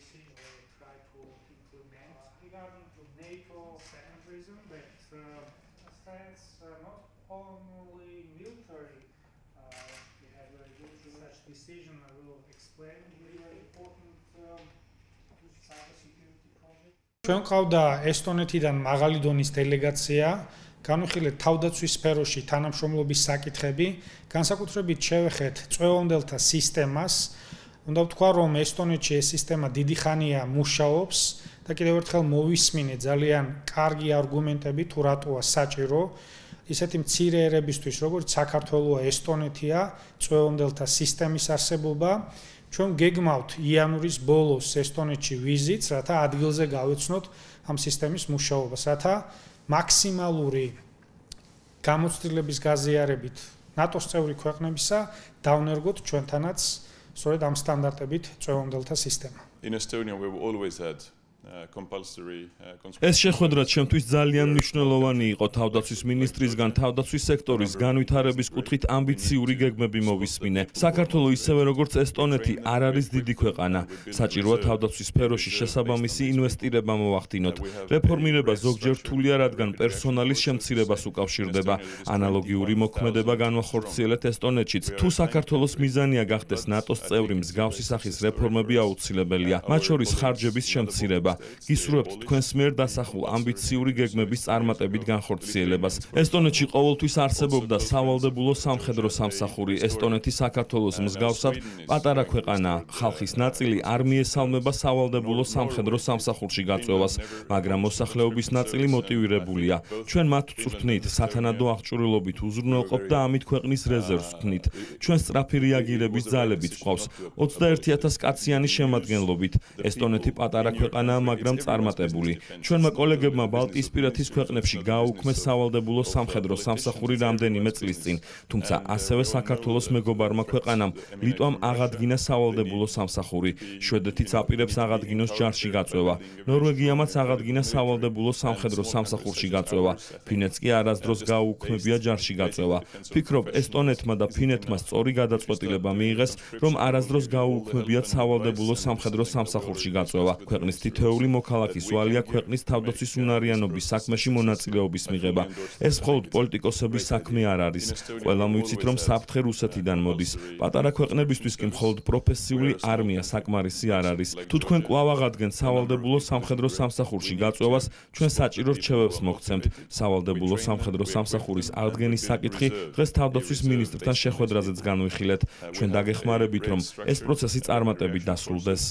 policy or try to implement. Regarding to NATO, reason that uh, France uh, not only military uh, we have very good such decision I will explain very important um, cyber security project. ჩვენ ყავდა ესტონეთიდან მაღალი დონის დელეგაცია განვიხილეთ თავდაცვის სფეროში თანამშრომლობის საკითხები, განსაკუთრებით შევეხეთ წვევონდელთა სისტემას. უნდა ვთქვა, რომ ესტონეთში ეს სისტემა დიდი ხანია მუშაობს და კიდევ ერთხელ მოვისმინე ძალიან კარგი არგუმენტები თუ რატოა საჭირო ისეთი მცირე ერებისთვის, როგორც საქართველოა, ესტონეთია, წვევონდელთა სისტემის არსებობა. ჩვენ გეგმავთ იანვრის ბოლოს ესტონეთში ვიზიტს, რათა ადგილზე გავეცნოთ ამ სისტემის მუშაობას, რათა მაქსიმალური გამოცდილების გაზიარებით ნატოს წევრი ქვეყნებისა დავნერგოთ ჩვენთანაც სწორედ ამ სტანდარტებით წვევამდელთა სისტემა. In Estonia we have always had ეს შეხვედრა ჩემთვის ძალიან მნიშვნელოვანი იყო თავდაცვის მინისტრისგან თავდაცვის სექტორის განვითარების კუთხით ამბიციური გეგმები მოვისმინე. საქართველოს ისევე როგორც ესტონეთი არ არის დიდი ქვეყანა. საჭიროა თავდაცვის სფეროში შესაბამისი ინვესტირება მოვახდინოთ. რეფორმირება ზოგჯერ რთულია, რადგან პერსონალის შემცირებას უკავშირდება. ანალოგიური მოქმედება განვახორციელეთ ესტონეთშიც. თუ საქართველოს მიზანია გახდეს ნატოს წევრი მსგავსი სახის რეფორმები აუცილებელია, მათ შორის ხარჯების შემცირება. გისურვებთ თქვენს მიერ დასახულ ამბიციური გეგმების წარმატებით განხორციელებას. ესტონეთში ყოველთვის არსებობდა სავალდებულო სამხედრო სამსახური. ესტონეთი საქართველოს მსგავსად პატარა ქვეყანაა. ხალხის ნაწილი არ მიესალმება სავალდებულო სამხედრო სამსახურში გაწვევას, მაგრამ მოსახლეობის ნაწილი მოტივირებულია. ჩვენ მათ წვრთნით, სათანადო აღჭურვილობით უზრუნველყოფ და ამით ქვეყნის რეზერვს ვქნით. ჩვენ სწრაფი რეაგირების ძალებით გვყავს 21000 კაციანი შემადგენლობით. ესტონეთი პატარა ქვეყანაა, მაგრამ წარმატებული. ჩვენმა კოლეგებმა ბალტიისპირეთის ქვეყნებში გააუქმეს სავალდებულო სამხედრო სამსახური რამდენიმე წლის წინ, თუმცა ასევე საქართველოს მეგობარმა ქვეყანამ ლიტვამ აღადგინა სავალდებულო სამსახური. შვედეთიც აპირებს აღადგინოს ჯარში გაწვევა. ნორვეგიამაც აღადგინა სავალდებულო სამხედრო სამსახურში გაწვევა. ფინეთს კი არასდროს გააუქმებია ჯარში გაწვევა. ფიქრობ, ესტონეთმა და ფინეთმა სწორი გადაწყვეტილება მიიღეს, რომ არასდროს გააუქმებიათ სავალდებულო სამხედრო სამსახურში გაწვევა. ქვეყნის თითოეული მოქალაქის ვალია ქვეყნის თავდაცვის უნარიანობის საქმეში მონაწილეობის მიღება. ეს მხოლოდ პოლიტიკოსების საქმე არ არის. ყველა მოიცით, რომ საფრთხე რუსეთიდან მოდის. პატარა ქვეყნებისთვის კი მხოლოდ პროფესიული არმია საკმარისი არ არის. თუ თქვენ კვლავ აღადგენთ სავალდებულო სამხედრო სამსახურში გაწვევას, ჩვენ საჭირო რჩევებს მოგცემთ. სავალდებულო სამხედრო სამსახურის აღდგენის საკითხი დღეს თავდაცვის მინისტრთან შეხვედრაზეც განვიხილეთ. ჩვენ დაგეხმარებით, რომ ეს პროცესი წარმატებით დასრულდეს.